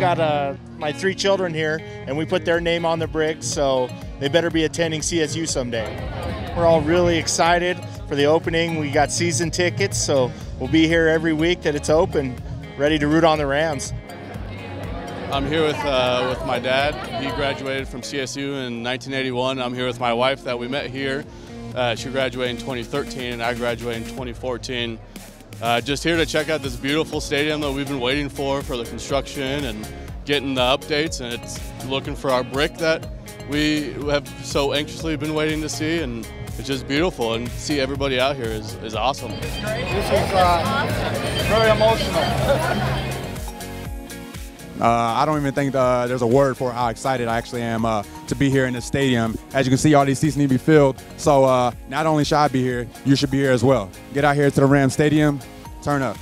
got uh, my three children here, and we put their name on the bricks, so they better be attending CSU someday. We're all really excited for the opening. We got season tickets, so we'll be here every week that it's open, ready to root on the Rams. I'm here with uh, with my dad. He graduated from CSU in 1981. I'm here with my wife that we met here. Uh, she graduated in 2013, and I graduated in 2014. Uh, just here to check out this beautiful stadium that we've been waiting for for the construction and getting the updates, and it's looking for our brick that we have so anxiously been waiting to see, and it's just beautiful. And see everybody out here is, is awesome. This is uh, very emotional. Uh, I don't even think uh, there's a word for how excited I actually am uh, to be here in the stadium. As you can see, all these seats need to be filled. So uh, not only should I be here, you should be here as well. Get out here to the Ram Stadium, turn up.